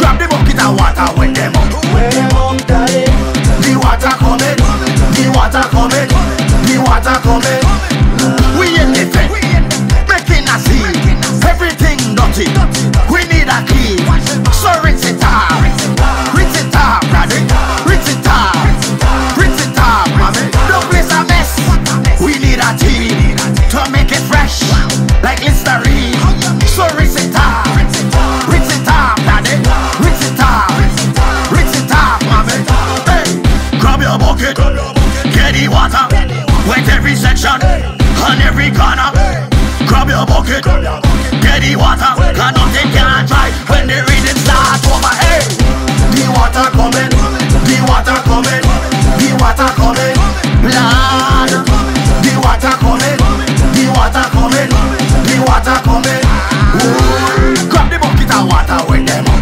grab the bucket of water when them up. Every section, on every corner. Grab your bucket, get the water, cause nothing can dry when the reading start over. Hey, the water coming, the water coming, the water coming, Lord. The water coming, the water coming, the water coming. Grab the bucket of water when them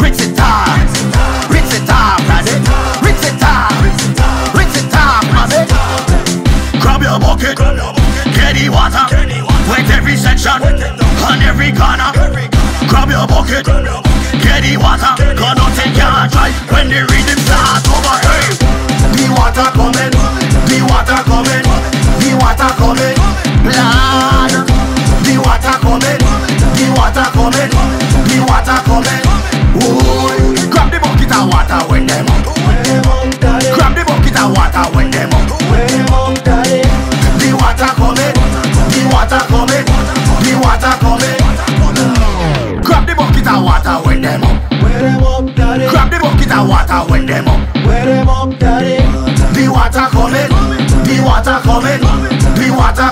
Rinse it up, rinse it up, daddy. Rinse it up, it. Grab your bucket, get the water. Wet every section, on every corner. Grab your bucket, get the water. Nothing can dry when the rhythm starts over. Hey, the water coming, the water coming, the water coming. Blood, the water coming, the water coming, the water coming. Grab the bucket of water when them up. Grab the bucket of water when them up. The water coming. The water coming. The water coming. Grab the bucket of water when them up. Grab the bucket of water when them up. The water coming. The water coming. The water